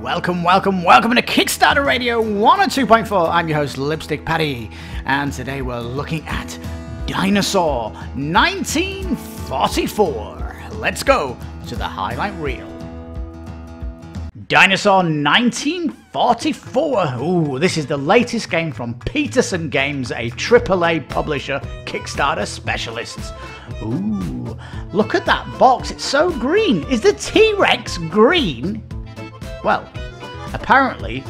Welcome, welcome, welcome to Kickstarter Radio 102.4. I'm your host, Lipstick Paddy, and today we're looking at Dinosaur 1944. Let's go to the highlight reel. Dinosaur 1944. Ooh, this is the latest game from Petersen Games, a AAA publisher, Kickstarter specialists. Ooh, look at that box. It's so green. Is the T Rex green? Well, apparently,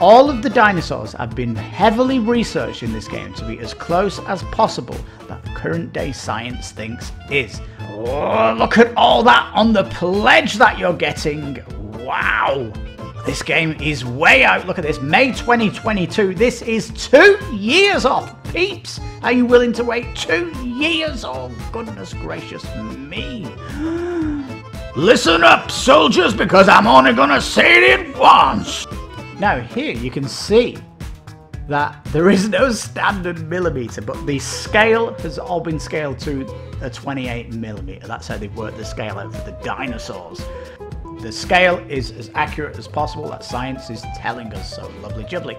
all of the dinosaurs have been heavily researched in this game to be as close as possible that current day science thinks is. Oh, look at all that on the pledge that you're getting. Wow. This game is way out. Look at this. May 2022. This is two years off. Peeps, are you willing to wait two years? Oh, goodness gracious me. Listen up, soldiers, because I'm only gonna say it once. Now, here you can see that there is no standard millimeter, but the scale has all been scaled to a 28 millimeter. That's how they've worked the scale out for the dinosaurs. The scale is as accurate as possible. That science is telling us so. Lovely jubbly.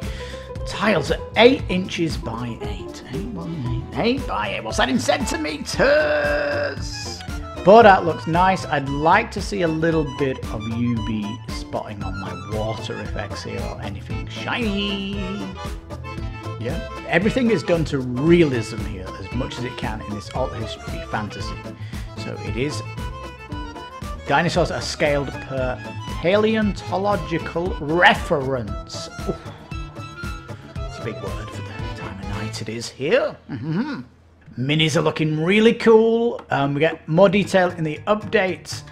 Tiles are 8 inches by 8. 8 by 8. 8 by 8. What's that in centimeters? But that looks nice. I'd like to see a little bit of UV spotting on my water effects here or anything shiny. Yeah, everything is done to realism here as much as it can in this alt history fantasy. So it is. Dinosaurs are scaled per paleontological reference. It's a big word for the time of night it is here. Mm -hmm. Minis are looking really cool. Um, we get more detail in the updates.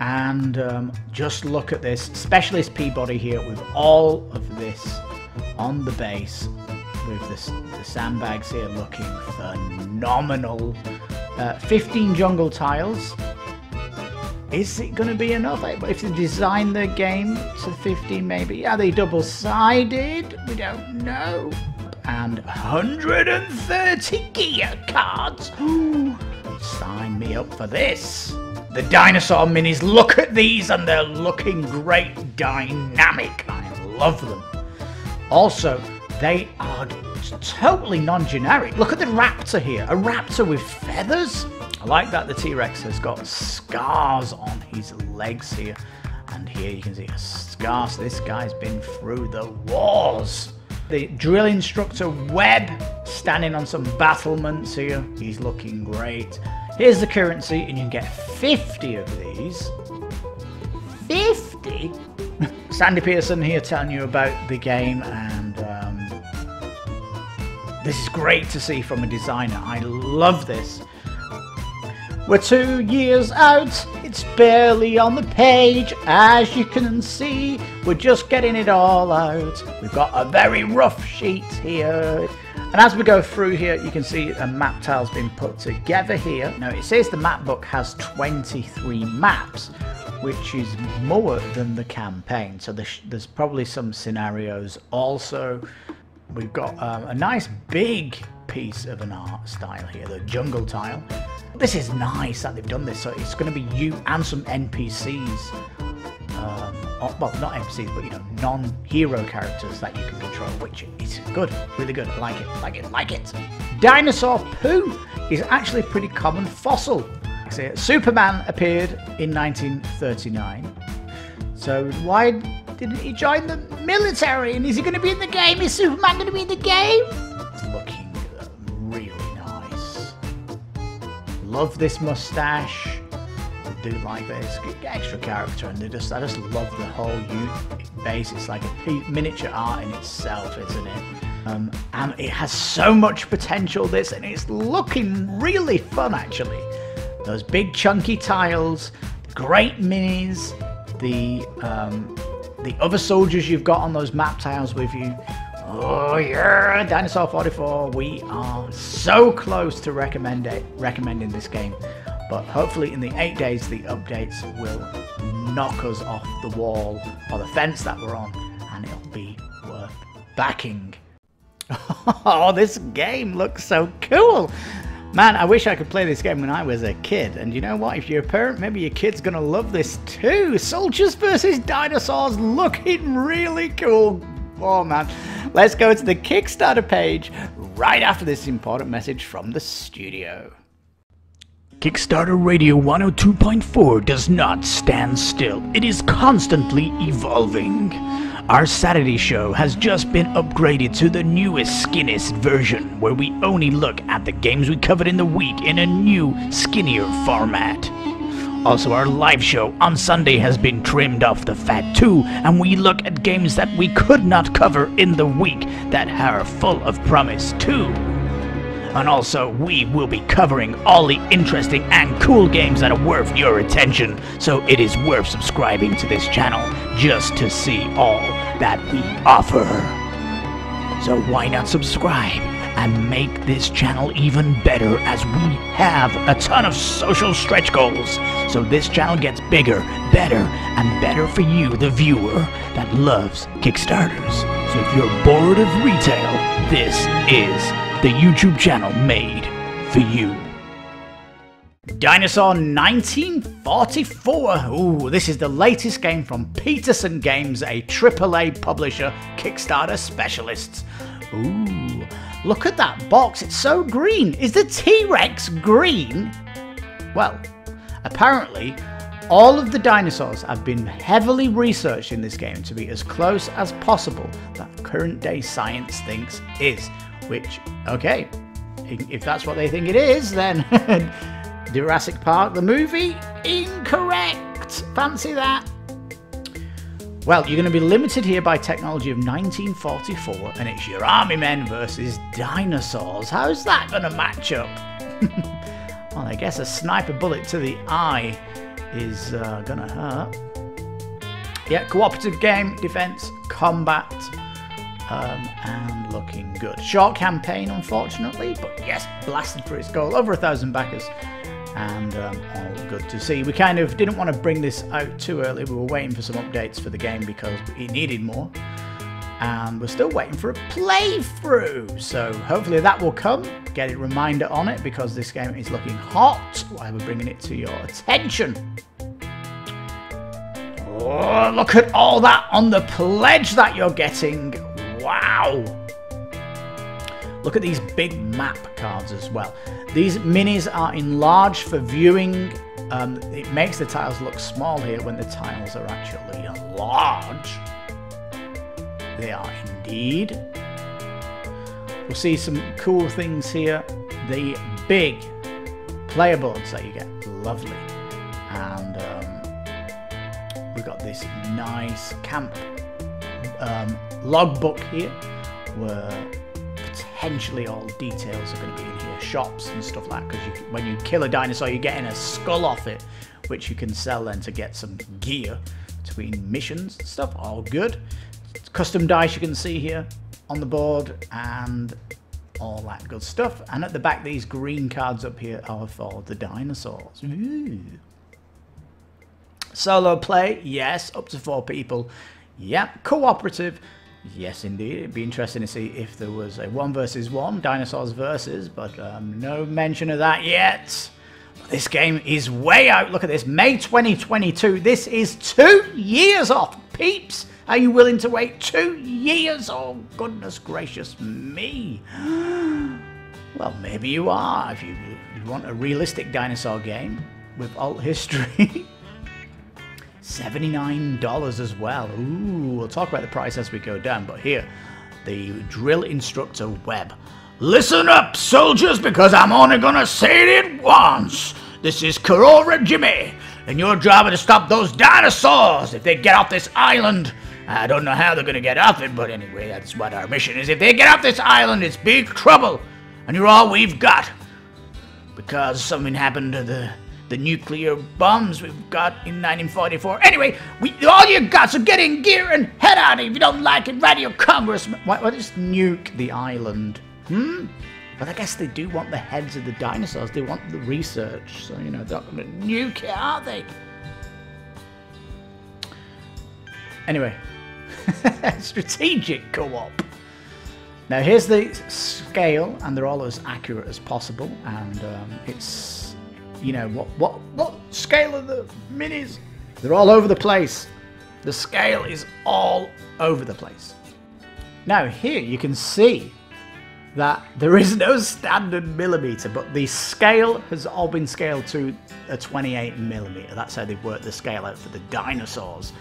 And um, just look at this specialist P-body here with all of this on the base with this, the sandbags here looking phenomenal. Uh, 15 jungle tiles. Is it going to be enough? If they design the game to 15 maybe. Are they double-sided? We don't know and 130 gear cards. Sign me up for this. The dinosaur minis, look at these and they're looking great dynamic. I love them. Also, they are totally non-generic. Look at the raptor here, a raptor with feathers. I like that the T-Rex has got scars on his legs here. And here you can see a scar, so this guy's been through the wars. The drill instructor Webb standing on some battlements here. He's looking great. Here's the currency, and you can get 50 of these. 50? Sandy Pearson here telling you about the game, and um, this is great to see from a designer. I love this. We're two years out, it's barely on the page, as you can see, we're just getting it all out. We've got a very rough sheet here. And as we go through here, you can see a map tile's been put together here. Now it says the map book has 23 maps, which is more than the campaign. So there's, there's probably some scenarios also. We've got um, a nice big piece of an art style here, the jungle tile. This is nice that they've done this. So it's going to be you and some NPCs. Um, well, not NPCs, but you know, non-hero characters that you can control, which is good, really good. I like it, like it, like it. Dinosaur poo is actually a pretty common fossil. See, Superman appeared in 1939. So why didn't he join the military? And is he going to be in the game? Is Superman going to be in the game? Love this mustache. I do like this extra character, and they just I just love the whole youth base. It's like a miniature art in itself, isn't it? Um, and it has so much potential. This and it's looking really fun actually. Those big chunky tiles, great minis, the um, the other soldiers you've got on those map tiles with you. Oh yeah, Dinosaur 44. We are so close to recommend it, recommending this game. But hopefully in the eight days, the updates will knock us off the wall or the fence that we're on. And it'll be worth backing. Oh, this game looks so cool. Man, I wish I could play this game when I was a kid. And you know what? If you're a parent, maybe your kid's gonna love this too. Soldiers versus Dinosaurs looking really cool. Oh man. Let's go to the Kickstarter page right after this important message from the studio. Kickstarter Radio 102.4 does not stand still. It is constantly evolving. Our Saturday show has just been upgraded to the newest, skinniest version, where we only look at the games we covered in the week in a new, skinnier format. Also, our live show on Sunday has been trimmed off the fat too, and we look at games that we could not cover in the week that are full of promise too. And also, we will be covering all the interesting and cool games that are worth your attention, so it is worth subscribing to this channel just to see all that we offer. So why not subscribe and make this channel even better as we have a ton of social stretch goals. So this channel gets bigger, better, and better for you, the viewer that loves Kickstarters. So if you're bored of retail, this is the YouTube channel made for you. Dinosaur 1944. Ooh, this is the latest game from Petersen Games, a AAA publisher, Kickstarter specialists. Ooh, look at that box. It's so green. Is the T-Rex green? Well, apparently, all of the dinosaurs have been heavily researched in this game to be as close as possible that current day science thinks is. Which, okay, if that's what they think it is, then Jurassic Park, the movie, incorrect. Fancy that. Well, you're going to be limited here by technology of 1944, and it's your army men versus dinosaurs. How's that going to match up? well, I guess a sniper bullet to the eye is uh, going to hurt. Yeah, cooperative game, defense, combat, um, and looking good. Short campaign, unfortunately, but yes, blasted for its goal. Over a thousand backers, and um, all good to see. We kind of didn't want to bring this out too early. We were waiting for some updates for the game because it needed more. And we're still waiting for a playthrough. So hopefully that will come. Get a reminder on it because this game is looking hot while we're bringing it to your attention. Oh, look at all that on the pledge that you're getting. Wow! Look at these big map cards as well. These minis are enlarged for viewing. Um, it makes the tiles look small here when the tiles are actually large. They are indeed. We'll see some cool things here. The big player boards that you get. Lovely. And um, we've got this nice camp um, logbook here where potentially all details are going to be in here. Shops and stuff like that because when you kill a dinosaur you're getting a skull off it which you can sell then to get some gear between missions and stuff. All good. Custom dice you can see here on the board and all that good stuff. And at the back these green cards up here are for the dinosaurs. Ooh. Solo play, yes, up to four people. Yep, cooperative. Yes, indeed. It'd be interesting to see if there was a one versus one, dinosaurs versus, but um, no mention of that yet. This game is way out. Look at this, May 2022. This is two years off, peeps. Are you willing to wait two years? Oh, goodness gracious me. Well, maybe you are. If you, if you want a realistic dinosaur game with alt history. $79 as well. Ooh, we'll talk about the price as we go down, but here, the drill instructor Webb. Listen up, soldiers, because I'm only gonna say it once. This is Corora Jimmy, and your job is to stop those dinosaurs if they get off this island. I don't know how they're gonna get off it, but anyway, that's what our mission is. If they get off this island, it's big trouble, and you're all we've got. Because something happened to the the nuclear bombs we've got in 1944. Anyway, we, all you got, so get in gear and head out. If you don't like it, radio congressman. Why, why just nuke the island? Hmm? But I guess they do want the heads of the dinosaurs. They want the research. So, you know, they're not going to nuke it, are they? Anyway, strategic co-op. Now here's the scale, and they're all as accurate as possible. And um, it's, you know, what what what scale are the minis? They're all over the place. The scale is all over the place. Now here you can see that there is no standard millimeter, but the scale has all been scaled to a 28 millimeter. That's how they've worked the scale out for the dinosaurs.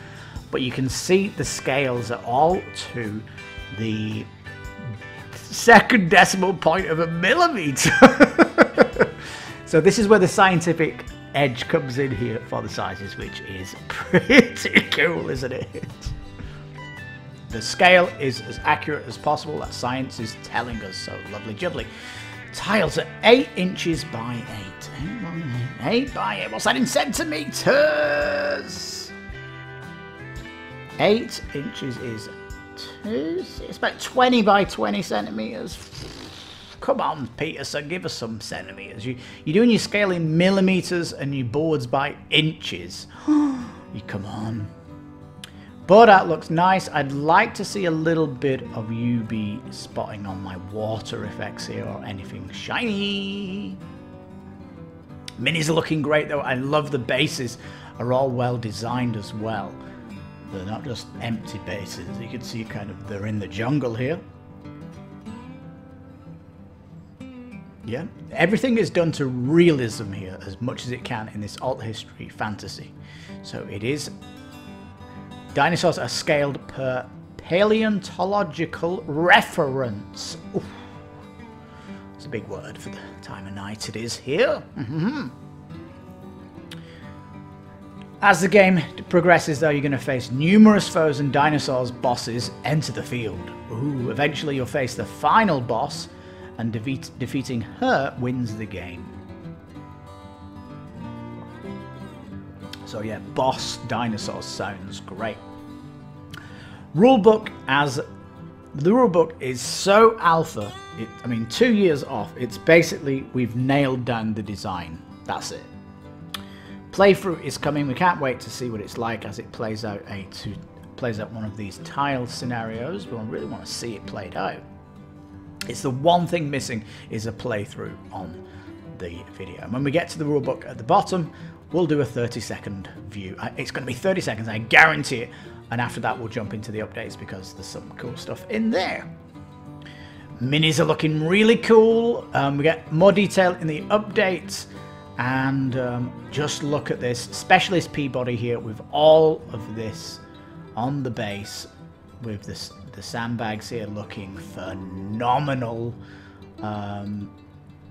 But you can see the scales are all to the second decimal point of a millimeter. so this is where the scientific edge comes in here for the sizes, which is pretty cool, isn't it? The scale is as accurate as possible. That science is telling us so. Lovely jubbly. Tiles are 8 inches by 8. 8 by 8. 8 by 8. What's that in centimetres? 8 inches is two, it's about 20 by 20 centimetres. Come on, Petersen, give us some centimetres. You, you're doing your scale in millimetres and your boards by inches. you come on. But that looks nice. I'd like to see a little bit of UV spotting on my water effects here or anything shiny. Minis are looking great though. I love the bases are all well designed as well. They're not just empty bases. You can see kind of they're in the jungle here. Yeah, everything is done to realism here as much as it can in this alt history fantasy. So it is. Dinosaurs are scaled per paleontological reference. Oof. It's a big word for the time of night it is here. Mm -hmm. As the game progresses, though, you're going to face numerous foes and dinosaurs bosses enter the field. Ooh, eventually you'll face the final boss, and defeat, defeating her wins the game. So yeah, boss dinosaurs sounds great. Rulebook as the rulebook is so alpha. It, I mean, two years off. It's basically we've nailed down the design. That's it playthrough is coming. We can't wait to see what it's like as it plays out a to plays out one of these tile scenarios. I really want to see it played out. It's the one thing missing is a playthrough on the video. And when we get to the rulebook at the bottom, we'll do a 30 second view. It's going to be 30 seconds, I guarantee it. And after that, we'll jump into the updates because there's some cool stuff in there. Minis are looking really cool. Um, we get more detail in the updates. And um, just look at this specialist P-body here with all of this on the base with this, the sandbags here looking phenomenal. Um,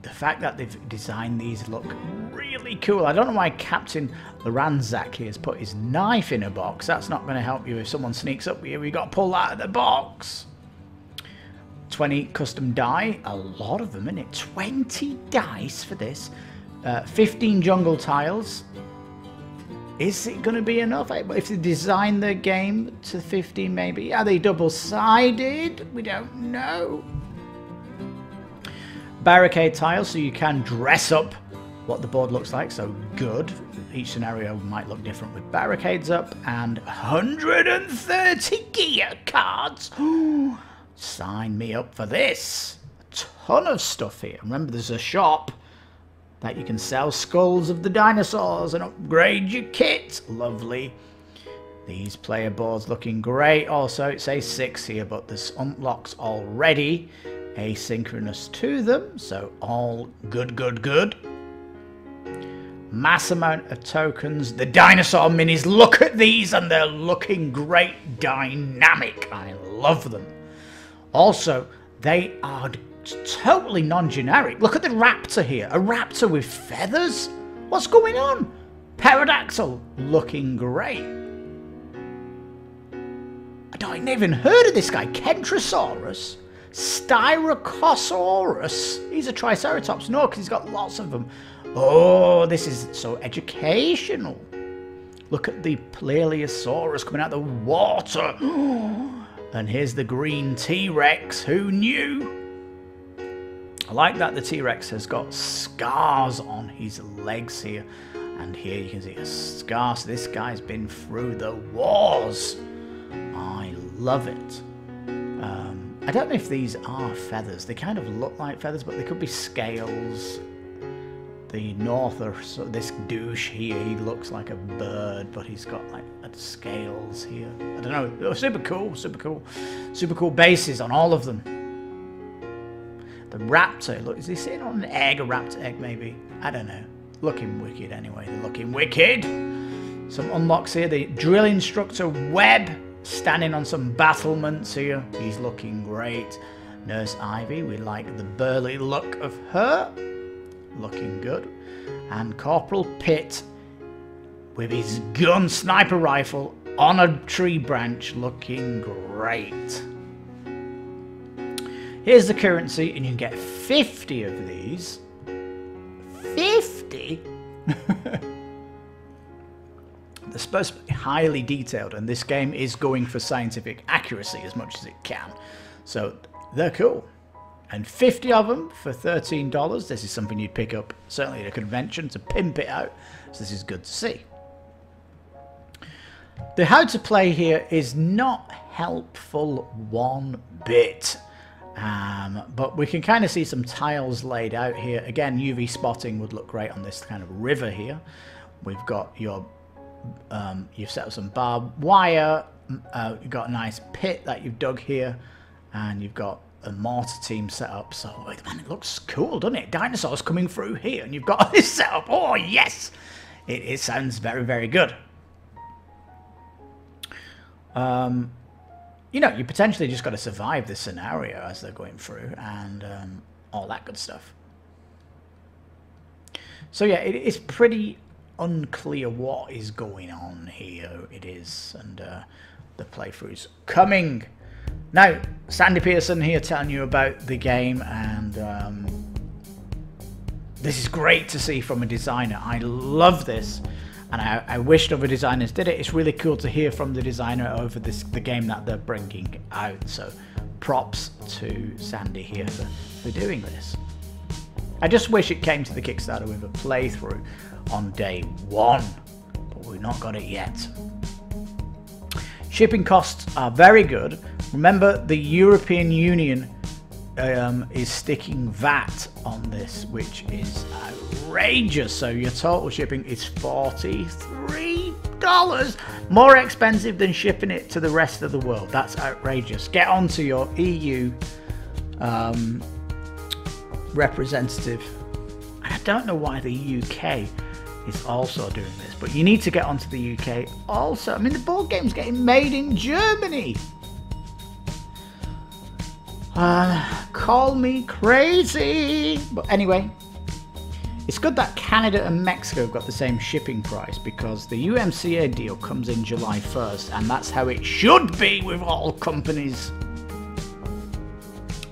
the fact that they've designed these look really cool. I don't know why Captain Loranzak here has put his knife in a box. That's not going to help you if someone sneaks up here. We've got to pull that out of the box. 20 custom die. A lot of them, in it? 20 dice for this. Uh, 15 jungle tiles. Is it going to be enough? If they design the game to 15 maybe. Are they double-sided? We don't know. Barricade tiles so you can dress up what the board looks like. So good. Each scenario might look different with barricades up. And 130 gear cards. Sign me up for this. A ton of stuff here. Remember there's a shop that you can sell skulls of the dinosaurs and upgrade your kit. Lovely. These player boards looking great. Also, it says six here, but this unlocks already asynchronous to them. So all good, good, good. Mass amount of tokens. The dinosaur minis, look at these and they're looking great dynamic. I love them. Also, they are totally non-generic. Look at the raptor here. A raptor with feathers? What's going on? Pterodactyl looking great. I don't even heard of this guy. Kentrosaurus. Styracosaurus. He's a Triceratops. No, because he's got lots of them. Oh, this is so educational. Look at the Plesiosaurus coming out of the water. And here's the green T-Rex. Who knew? I like that the T-Rex has got scars on his legs here. And here you can see a scar. So this guy's been through the wars. I love it. Um, I don't know if these are feathers. They kind of look like feathers, but they could be scales. The Norther, so this douche here, he looks like a bird, but he's got like scales here. I don't know. Oh, super cool, super cool. Super cool bases on all of them. The raptor, look, is he sitting on an egg, a raptor egg maybe? I don't know. Looking wicked anyway, they're looking wicked. Some unlocks here. The drill instructor Webb standing on some battlements here. He's looking great. Nurse Ivy, we like the burly look of her. Looking good. And Corporal Pitt with his gun sniper rifle on a tree branch looking great. Here's the currency and you can get 50 of these. 50? They're supposed to be highly detailed, and this game is going for scientific accuracy as much as it can. So they're cool. And 50 of them for $13. This is something you'd pick up certainly at a convention to pimp it out. So this is good to see. The how to play here is not helpful one bit. Um, but we can kind of see some tiles laid out here. Again, UV spotting would look great on this kind of river here. We've got your um, you've set up some barbed wire. Uh, you've got a nice pit that you've dug here, and you've got a mortar team set up. So, man, it looks cool, doesn't it? Dinosaurs coming through here, and you've got this set up. Oh, yes! It, it sounds very, very good. Um, you know, you potentially just got to survive this scenario as they're going through, and um, all that good stuff. So yeah, it, it's pretty unclear what is going on here. It is, and uh, the playthrough's coming. Now, Sandy Pearson here telling you about the game, and um, this is great to see from a designer. I love this, and I, I wish other designers did it. It's really cool to hear from the designer over this the game that they're bringing out. So, props to Sandy here for, for doing this. I just wish it came to the Kickstarter with a playthrough on day one, but we've not got it yet. Shipping costs are very good. Remember, the European Union um, is sticking VAT on this, which is outrageous. So your total shipping is $43, more expensive than shipping it to the rest of the world. That's outrageous. Get onto your EU um, representative. I don't know why the UK is also doing this. But you need to get onto the UK also. I mean, the board game's getting made in Germany. Uh, call me crazy. But anyway, it's good that Canada and Mexico have got the same shipping price because the UMCA deal comes in July 1st, and that's how it should be with all companies.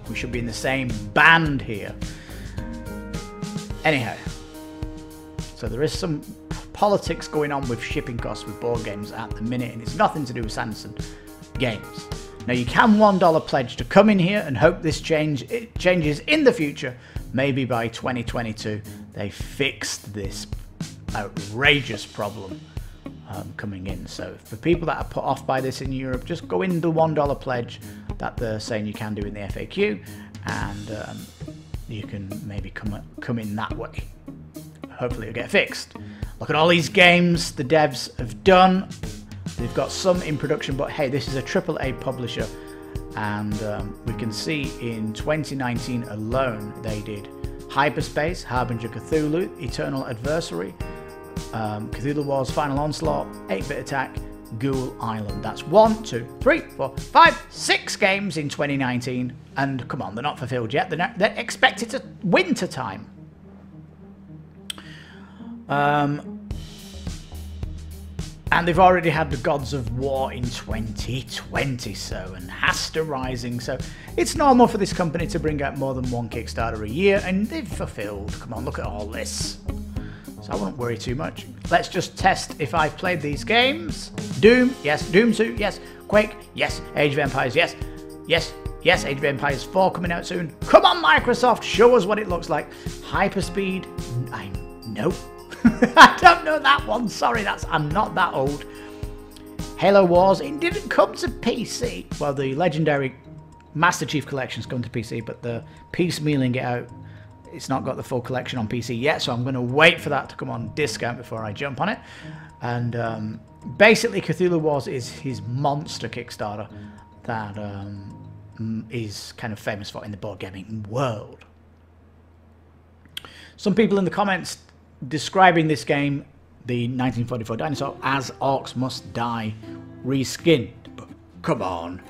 We should be in the same band here. Anyhow, so there is some politics going on with shipping costs with board games at the minute, and it's nothing to do with Sanderson Games. Now you can $1 pledge to come in here and hope this change changes in the future. Maybe by 2022 they fixed this outrageous problem um, coming in. So for people that are put off by this in Europe, just go in the $1 pledge that they're saying you can do in the FAQ, and um, you can maybe come come in that way hopefully it'll get fixed. Look at all these games the devs have done. They've got some in production, but hey, this is a AAA publisher, and um, we can see in 2019 alone they did Hyperspace, Harbinger Cthulhu, Eternal Adversary, um, Cthulhu Wars Final Onslaught, 8 Bit Attack, Ghoul Island. That's one, two, three, four, five, six games in 2019. And come on, they're not fulfilled yet. They're, not, they're expected to winter time. Um, and they've already had the Gods of War in 2020, so, and Hastur Rising, so it's normal for this company to bring out more than one Kickstarter a year, and they've fulfilled. Come on, look at all this. So I won't worry too much. Let's just test if I've played these games. Doom, yes. Doom 2, yes. Quake, yes. Age of Empires, yes. Yes, yes. Age of Empires 4 coming out soon. Come on, Microsoft, show us what it looks like. Hyperspeed, I nope. I don't know that one. Sorry, that's I'm not that old. Halo Wars, it didn't come to PC. Well, the legendary Master Chief Collection's come to PC, but the piecemealing it out, it's not got the full collection on PC yet, so I'm going to wait for that to come on discount before I jump on it. And um, basically, Cthulhu Wars is his monster Kickstarter that um, is kind of famous for in the board gaming world. Some people in the comments describing this game, the 1944 dinosaur, as Orcs Must Die reskinned. But come on.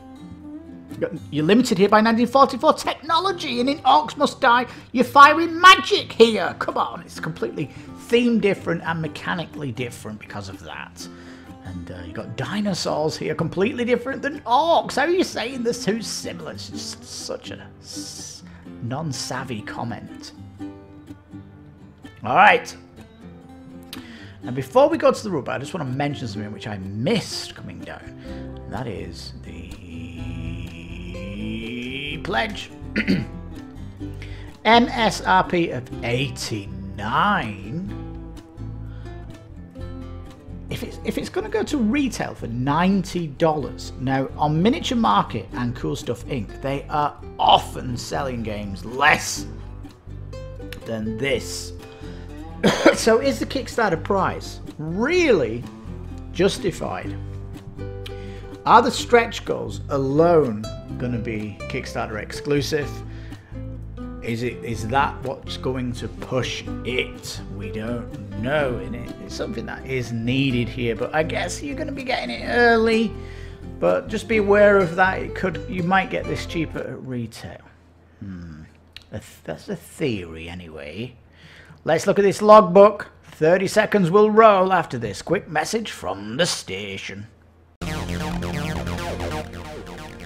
You're limited here by 1944 technology, and in Orcs Must Die, you're firing magic here. Come on, it's completely theme different and mechanically different because of that. And uh, you've got dinosaurs here, completely different than orcs. How are you saying the two similar? It's just such a non-savvy comment. All right. And before we go to the rubber, I just want to mention something which I missed coming down. That is the pledge. MSRP of 89 if it's if it's going to go to retail for ninety dollars now on Miniature Market and Cool Stuff Inc. they are often selling games less than this. so is the Kickstarter price really justified? Are the stretch goals alone going to be Kickstarter exclusive? Is it is that what's going to push it? We don't know, and it, it's something that is needed here. But I guess you're going to be getting it early. But just be aware of that. It could you might get this cheaper at retail. Hmm. That's a theory, anyway. Let's look at this logbook. 30 seconds will roll after this quick message from the station.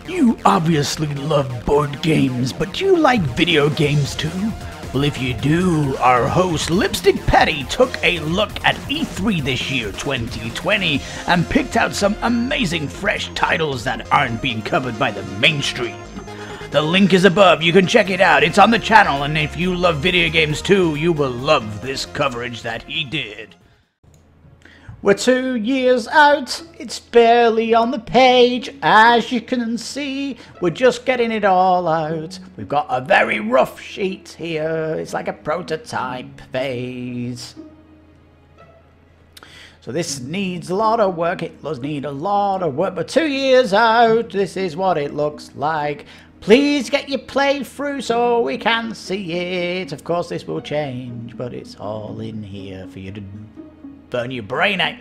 You obviously love board games, but do you like video games too? Well, if you do, our host Lipstick Paddy took a look at E3 this year, 2020, and picked out some amazing fresh titles that aren't being covered by the mainstream. The link is above, you can check it out, it's on the channel, and if you love video games too, you will love this coverage that he did. We're two years out, it's barely on the page, as you can see, we're just getting it all out. We've got a very rough sheet here, it's like a prototype phase. So this needs a lot of work, it does need a lot of work, but two years out, this is what it looks like. Please get your playthrough so we can see it. Of course this will change, but it's all in here for you to burn your brain out.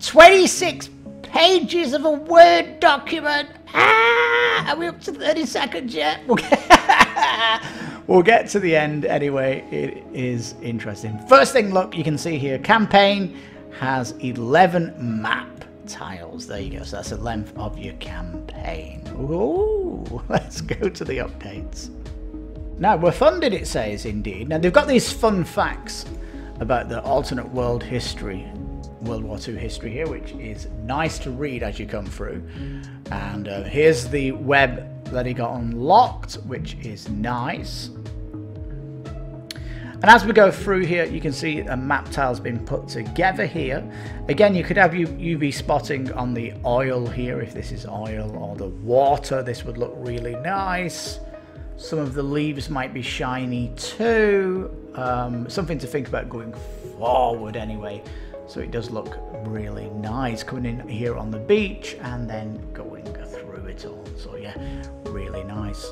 26 pages of a Word document. Ah, are we up to 30 seconds yet? We'll get, we'll get to the end anyway. It is interesting. First thing, look, you can see here, campaign has 11 map tiles. There you go. So that's the length of your campaign. Ooh, let's go to the updates. Now, we're funded, it says, indeed. Now, they've got these fun facts about the alternate world history, World War II history here, which is nice to read as you come through. And uh, here's the Webb that he got unlocked, which is nice. And as we go through here, you can see a map tile's been put together here. Again, you could have you UV spotting on the oil here, if this is oil, or the water. This would look really nice. Some of the leaves might be shiny too. Um, something to think about going forward anyway. So it does look really nice coming in here on the beach and then going through it all. So yeah, really nice.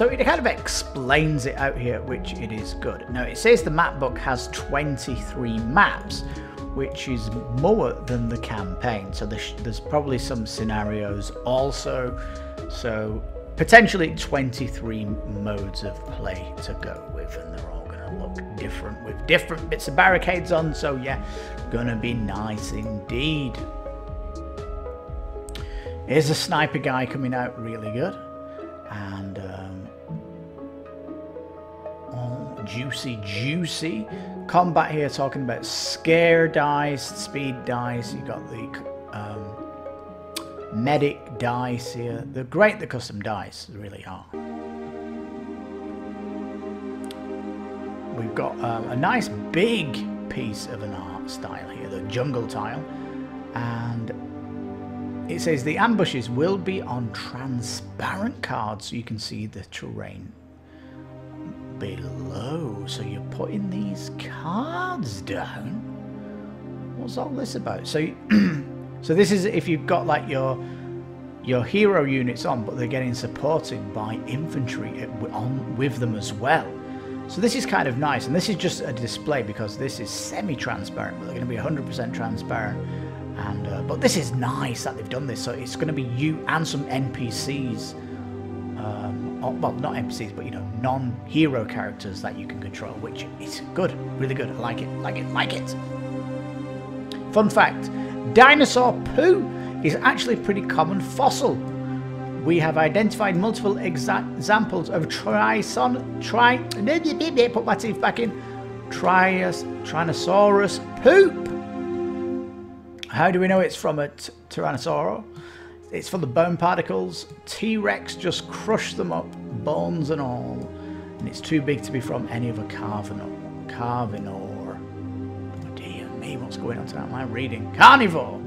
So it kind of explains it out here, which it is good. Now it says the map book has 23 maps, which is more than the campaign. So there's, there's probably some scenarios also. So potentially 23 modes of play to go with, and they're all going to look different with different bits of barricades on. So yeah, gonna be nice indeed. Here's a sniper guy coming out really good. And um, juicy, juicy. Combat here talking about scare dice, speed dice. You got the um, medic dice here. They're great, the custom dice, they really are. We've got um, a nice big piece of an art style here, the jungle tile. And it says the ambushes will be on transparent cards so you can see the terrain below. So you're putting these cards down. What's all this about? So, so this is if you've got like your your hero units on, but they're getting supported by infantry on with them as well. So this is kind of nice, and this is just a display because this is semi-transparent, but they're going to be 100% transparent. And uh, but this is nice that they've done this. So it's going to be you and some NPCs. Um, well, not NPCs, but you know, non-hero characters that you can control, which is good, really good. I like it, like it, like it. Fun fact: dinosaur poo is actually a pretty common fossil. We have identified multiple examples of trison, tri, put my teeth back in, Trias, Tyrannosaurus poop. How do we know it's from a Tyrannosaurus? It's for the bone particles. T-Rex just crushed them up, bones and all. And it's too big to be from any of a Carvinor. Carvinor. Oh dear me, what's going on tonight? I reading? Carnivore!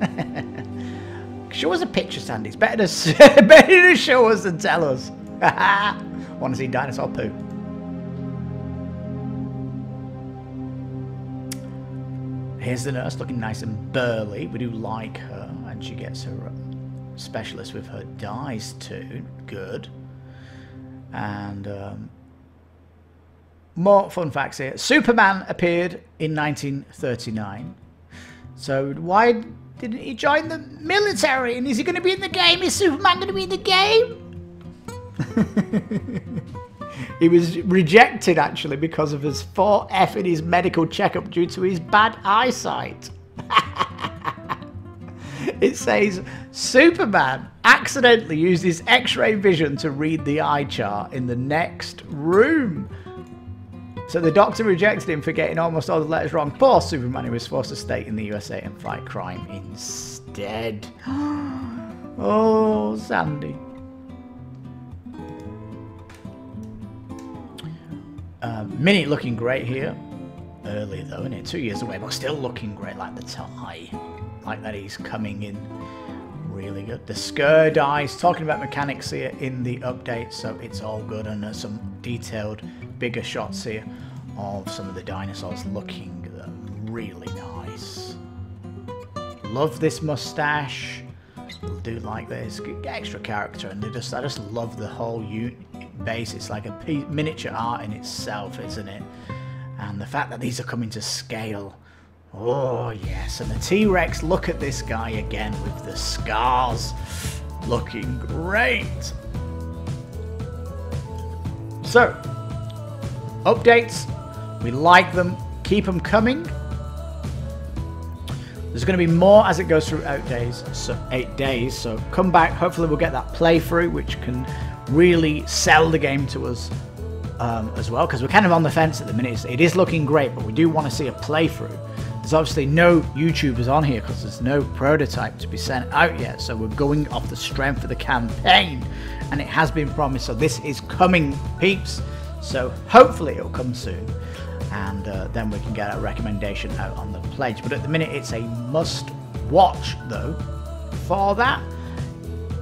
show us a picture, Sandy. It's better to, better to show us than tell us. Want to see dinosaur poo? Here's the nurse looking nice and burly. We do like her, and she gets her uh, specialist with her dice too. Good. And um, more fun facts here. Superman appeared in 1939. So why didn't he join the military? And is he going to be in the game? Is Superman going to be in the game? he was rejected actually because of his 4F in his medical checkup due to his bad eyesight. it says Superman accidentally used his x ray vision to read the eye chart in the next room. So the doctor rejected him for getting almost all the letters wrong. Poor Superman, he was forced to stay in the USA and fight crime instead. oh, Sandy. Um, Minnie looking great here. Early though, isn't it? Two years away, but still looking great, like the tie. Like that he's coming in really good. The scare dice, talking about mechanics here in the update, so it's all good and there's some detailed bigger shots here of some of the dinosaurs looking really nice. Love this mustache. Do like this extra character, and they just I just love the whole base. It's like a miniature art in itself, isn't it? And the fact that these are coming to scale. Oh yes, and the T-Rex. Look at this guy again with the scars, looking great. So, updates. We like them. Keep them coming. There's going to be more as it goes through eight days. So eight days. So come back. Hopefully we'll get that playthrough, which can really sell the game to us um, as well. Because we're kind of on the fence at the minute. It is looking great, but we do want to see a playthrough. There's obviously no YouTubers on here because there's no prototype to be sent out yet. So we're going off the strength of the campaign, and it has been promised. So this is coming, peeps. So hopefully it'll come soon and uh, then we can get a recommendation out on the pledge. But at the minute it's a must watch though for that.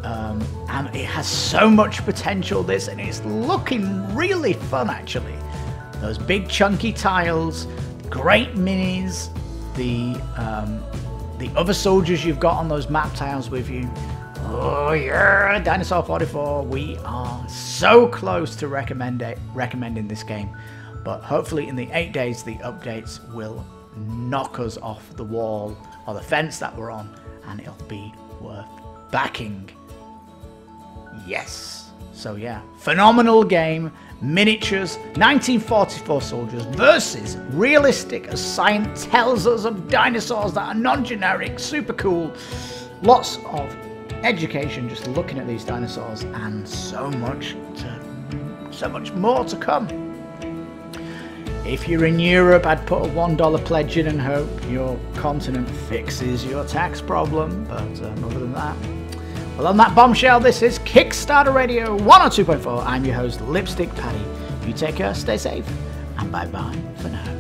Um, and it has so much potential this and it's looking really fun actually. Those big chunky tiles, great minis, the um, the other soldiers you've got on those map tiles with you. Oh yeah, Dinosaur 44. We are so close to recommend it, recommending this game. But hopefully in the eight days, the updates will knock us off the wall or the fence that we're on and it'll be worth backing. Yes. So yeah, phenomenal game. Miniatures, 1944 soldiers versus realistic as science tells us of dinosaurs that are non-generic, super cool. Lots of education just looking at these dinosaurs and so much to, so much more to come. If you're in Europe, I'd put a $1 pledge in and hope your continent fixes your tax problem. But um, other than that, well, on that bombshell, this is Kickstarter Radio 102.4. I'm your host, Lipstick Paddy. You take care, stay safe, and bye bye for now.